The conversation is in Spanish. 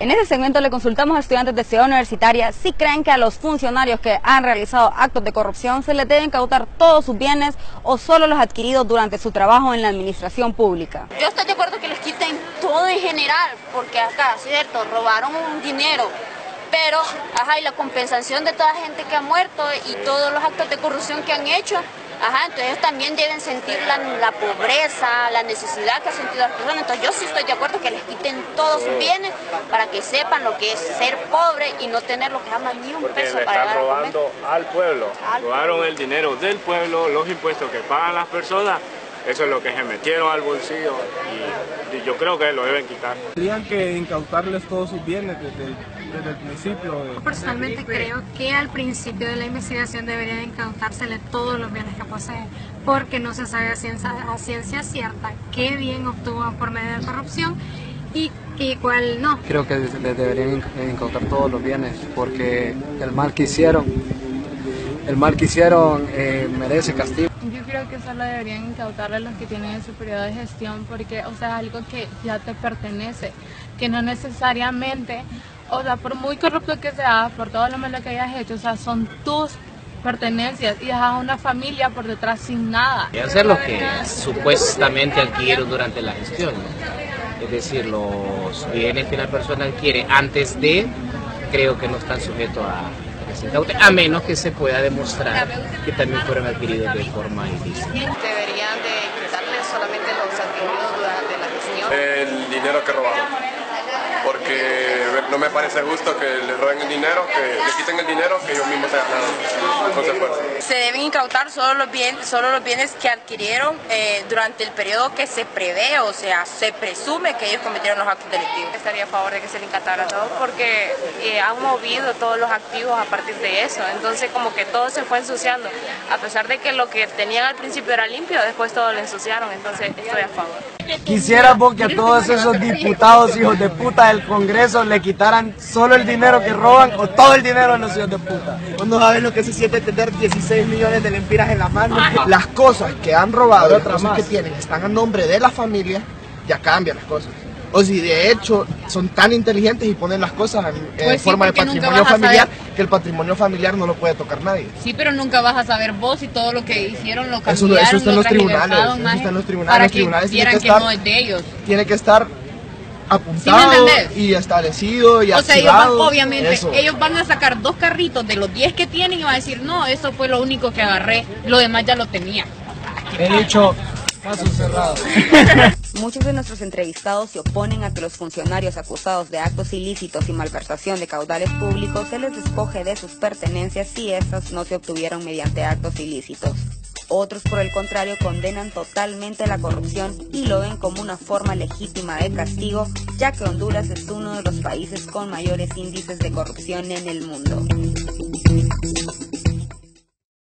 En este segmento le consultamos a estudiantes de Ciudad Universitaria si creen que a los funcionarios que han realizado actos de corrupción se les deben cautar todos sus bienes o solo los adquiridos durante su trabajo en la administración pública. Yo estoy de acuerdo que les quiten todo en general, porque acá, cierto, robaron un dinero, pero, ajá, y la compensación de toda gente que ha muerto y todos los actos de corrupción que han hecho, Ajá, entonces ellos también deben sentir la, pobreza, la necesidad que ha sentido las personas. Entonces yo sí estoy de acuerdo que les quiten todos sus bienes para que sepan lo que es ser pobre y no tener lo que llaman ni un peso le para están robando al pueblo. Robaron el dinero del pueblo, los impuestos que pagan las personas eso es lo que se metieron al bolsillo y, yo creo que lo deben quitar. Tendrían que incautarles todos sus bienes desde, el principio. Personalmente creo que al principio de la investigación deberían incautársele todos los bienes que poseen, porque no se sabe a ciencia, a ciencia cierta qué bien obtuvo por medio de corrupción y, y cuál no. Creo que les deberían incautar todos los bienes, porque el mal que hicieron, el mal que hicieron eh, merece castigo que solo deberían incautarle a los que tienen en su periodo de gestión porque, o sea, es algo que ya te pertenece, que no necesariamente, o sea, por muy corrupto que seas, por todo lo malo que hayas hecho, o sea, son tus pertenencias y dejas una familia por detrás sin nada. Y hacer lo que supuestamente adquirieron durante la gestión, es decir, los bienes que una persona adquiere antes de, creo que no están sujetos a a menos que se pueda demostrar que también fueron adquiridos de forma ilícita. Deberían de quitarle solamente los adquiridos durante la gestión. El dinero que robaron, porque no me parece justo que le roben el dinero, que le quiten el dinero que ellos mismos se ganaron con su Se deben incautar solo los bienes, solo los bienes que adquirieron eh, durante el periodo que se prevé, o sea, se presume que ellos cometieron los actos delictivos. Estaría a favor de que se le incautara todo porque eh, han movido todos los activos a partir de eso, entonces como que todo se fue ensuciando, a pesar de que lo que tenían al principio era limpio, después todo lo ensuciaron, entonces estoy a favor. Quisiera que a todos esos diputados hijos de puta del Congreso le quitaran solo el dinero que roban o todo el dinero de los hijos de puta. Uno sabe lo que se siente tener 16 millones de lempiras en la mano. Las cosas que han robado, las cosas que tienen, están a nombre de la familia, ya cambian las cosas. O si de hecho son tan inteligentes y ponen las cosas en, pues forma de patrimonio familiar, que el patrimonio familiar no lo puede tocar nadie. Sí, pero nunca vas a saber vos y todo lo que hicieron lo cambiaron, Eso, eso está en los tribunales, eso está en los tribunales. Para los tribunales que, que, que no es de ellos. Tiene que estar apuntado y establecido y O sea, ellos van, obviamente, ellos van a sacar dos carritos de los 10 que tienen y van a decir, no, eso fue lo único que agarré, lo demás ya lo tenía. He dicho, caso cerrado. Muchos de nuestros entrevistados se oponen a que los funcionarios acusados de actos ilícitos y malversación de caudales públicos se les despoje de sus pertenencias si estas no se obtuvieron mediante actos ilícitos. Otros, por el contrario, condenan totalmente la corrupción y lo ven como una forma legítima de castigo, ya que Honduras es uno de los países con mayores índices de corrupción en el mundo.